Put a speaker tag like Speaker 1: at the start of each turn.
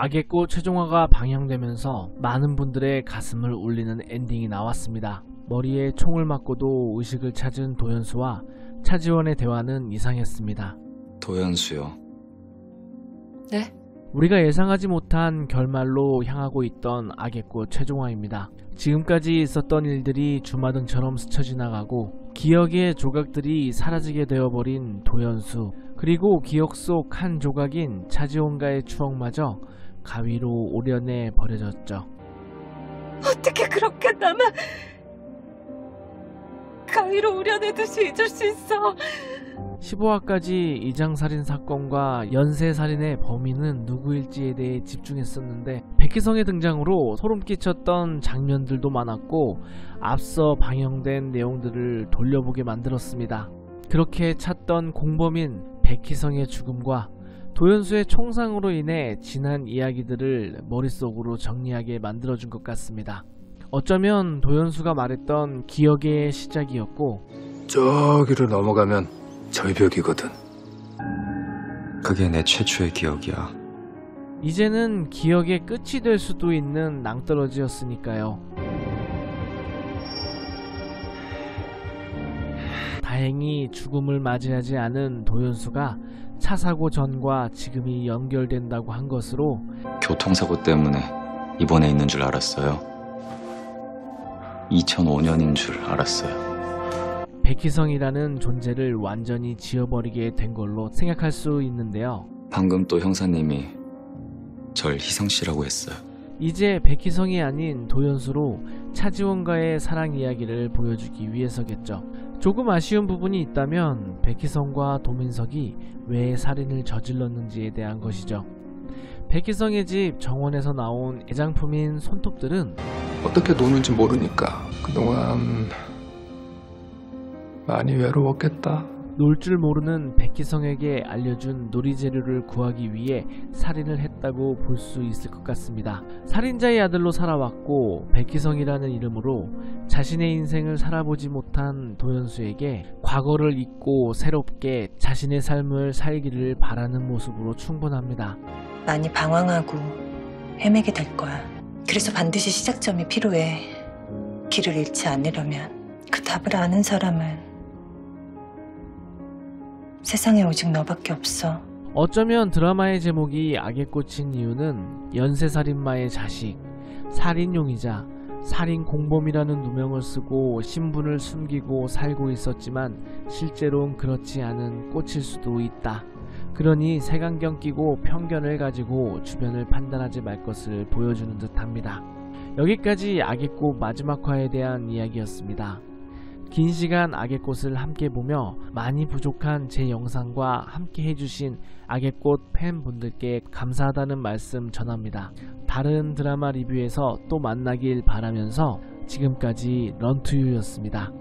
Speaker 1: 악의 꽃 최종화가 방영되면서 많은 분들의 가슴을 울리는 엔딩이 나왔습니다. 머리에 총을 맞고도 의식을 찾은 도현수와 차지원의 대화는 이상했습니다.
Speaker 2: 도현수요.
Speaker 3: 네?
Speaker 1: 우리가 예상하지 못한 결말로 향하고 있던 악의 꽃 최종화입니다. 지금까지 있었던 일들이 주마등처럼 스쳐 지나가고 기억의 조각들이 사라지게 되어버린 도연수 그리고 기억 속 한 조각인 차지원과의 추억마저 가위로 오려내 버려졌죠.
Speaker 3: 어떻게 그렇게 나만 가위로 우려내듯이 잊을 수 있어?
Speaker 1: 15화까지 이장살인 사건과 연쇄살인의 범인은 누구일지에 대해 집중했었는데 백희성의 등장으로 소름 끼쳤던 장면들도 많았고 앞서 방영된 내용들을 돌려보게 만들었습니다. 그렇게 찾던 공범인 백희성의 죽음과 도연수의 총상으로 인해 지난 이야기들을 머릿속으로 정리하게 만들어준 것 같습니다. 어쩌면 도연수가 말했던 기억의 시작이었고
Speaker 4: 저기로 넘어가면 절벽이거든.
Speaker 2: 그게 내 최초의 기억이야.
Speaker 1: 이제는 기억의 끝이 될 수도 있는 낭떠러지였으니까요. 다행히 죽음을 맞이하지 않은 도연수가 차 사고 전과 지금이 연결된다고 한 것으로
Speaker 2: 교통사고 때문에 입원해 있는 줄 알았어요. 2005년인 줄 알았어요.
Speaker 1: 백희성이라는 존재를 완전히 지워버리게 된 걸로 생각할 수 있는데요.
Speaker 2: 방금 또 형사님이 절 희성 씨라고 했어요.
Speaker 1: 이제 백희성이 아닌 도연수로 차지원과의 사랑 이야기를 보여주기 위해서겠죠. 조금 아쉬운 부분이 있다면 백희성과 도민석이 왜 살인을 저질렀는지에 대한 것이죠. 백희성의 집 정원에서 나온 애장품인 손톱들은
Speaker 4: 어떻게 노는지 모르니까 그동안 많이 외로웠겠다.
Speaker 1: 놀 줄 모르는 백희성에게 알려준 놀이재료를 구하기 위해 살인을 했다고 볼 수 있을 것 같습니다. 살인자의 아들로 살아왔고 백희성이라는 이름으로 자신의 인생을 살아보지 못한 도연수에게 과거를 잊고 새롭게 자신의 삶을 살기를 바라는 모습으로 충분합니다.
Speaker 3: 많이 방황하고 헤매게 될 거야. 그래서 반드시 시작점이 필요해. 길을 잃지 않으려면 그 답을 아는 사람은 세상에 오직 너밖에 없어.
Speaker 1: 어쩌면 드라마의 제목이 악에 꽂힌 이유는 연쇄살인마의 자식, 살인용이자 살인 공범이라는 누명을 쓰고 신분을 숨기고 살고 있었지만 실제로는 그렇지 않은 꽃일 수도 있다. 그러니 색안경 끼고 편견을 가지고 주변을 판단하지 말 것을 보여주는 듯합니다. 여기까지 악의 꽃 마지막 화에 대한 이야기였습니다. 긴 시간 악의 꽃을 함께 보며 많이 부족한 제 영상과 함께 해주신 악의 꽃 팬분들께 감사하다는 말씀 전합니다. 다른 드라마 리뷰에서 또 만나길 바라면서 지금까지 런투유였습니다.